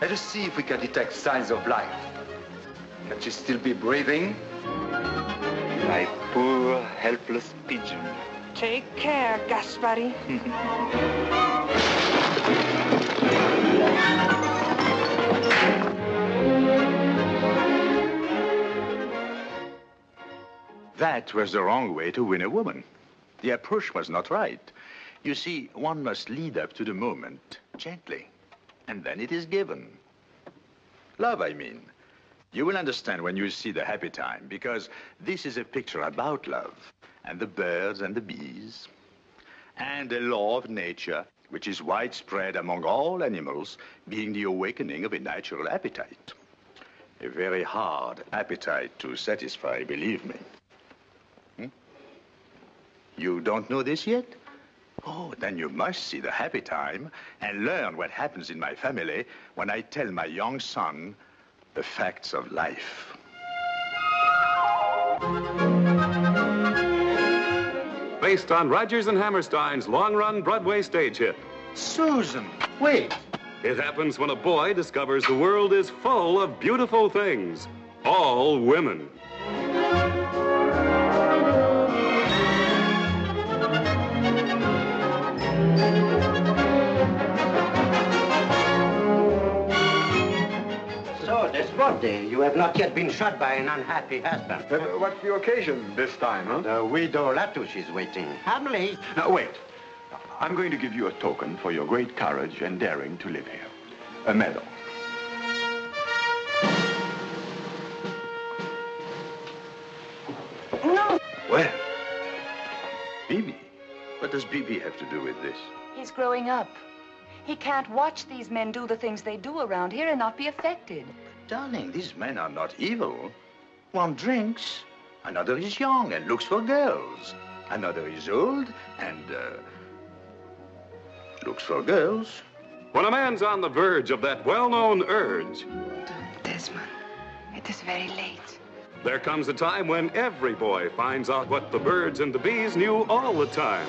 Let us see if we can detect signs of life. Can she still be breathing? My poor, helpless pigeon. Take care, Gaspari. That was the wrong way to win a woman. The approach was not right. You see, one must lead up to the moment, gently, and then it is given. Love, I mean. You will understand when you see the happy time, because this is a picture about love, and the birds and the bees, and a law of nature which is widespread among all animals, being the awakening of a natural appetite. A very hard appetite to satisfy, believe me. Hmm? You don't know this yet? Oh, then you must see the happy time and learn what happens in my family when I tell my young son the facts of life. Based on Rodgers and Hammerstein's long-run Broadway stage hit. Susan, wait. It happens when a boy discovers the world is full of beautiful things. All women. So, Desmond, you have not yet been shot by an unhappy husband. Uh, what's the occasion this time, huh? The widow Latouche is waiting. Hamley. Now, wait. I'm going to give you a token for your great courage and daring to live here. A medal. No. Well, Bibi. What does Bibi have to do with this? He's growing up. He can't watch these men do the things they do around here and not be affected. But Darling, these men are not evil. One drinks, another is young and looks for girls. Another is old and uh, looks for girls. When a man's on the verge of that well-known urge, Desmond, it is very late. there comes a time when every boy finds out what the birds and the bees knew all the time.